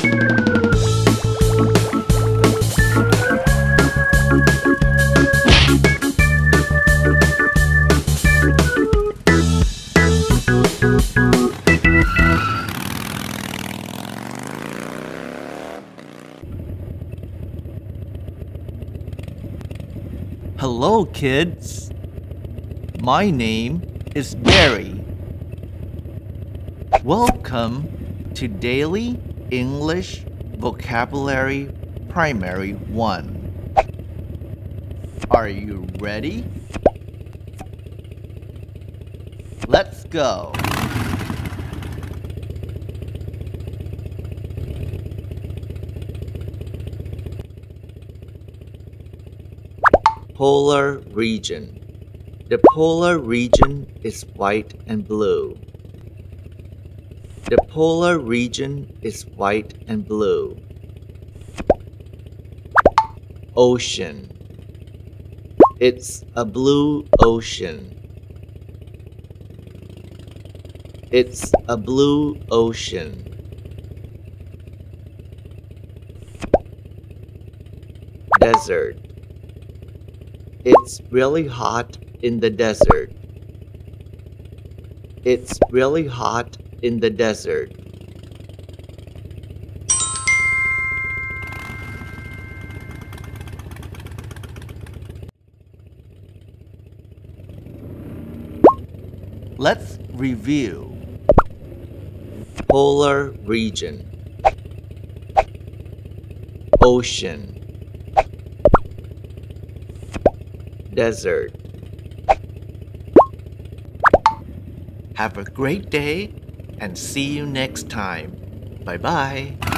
Hello, kids. My name is Barry. Welcome to Daily English Vocabulary Primary 1. Are you ready? Let's go. Polar region. The polar region is white and blue. The polar region is white and blue. Ocean. It's a blue ocean. It's a blue ocean. Desert. It's really hot in the desert. It's really hot in the desert. Let's review. Polar region. Ocean. Desert. Have a great day and see you next time. Bye bye.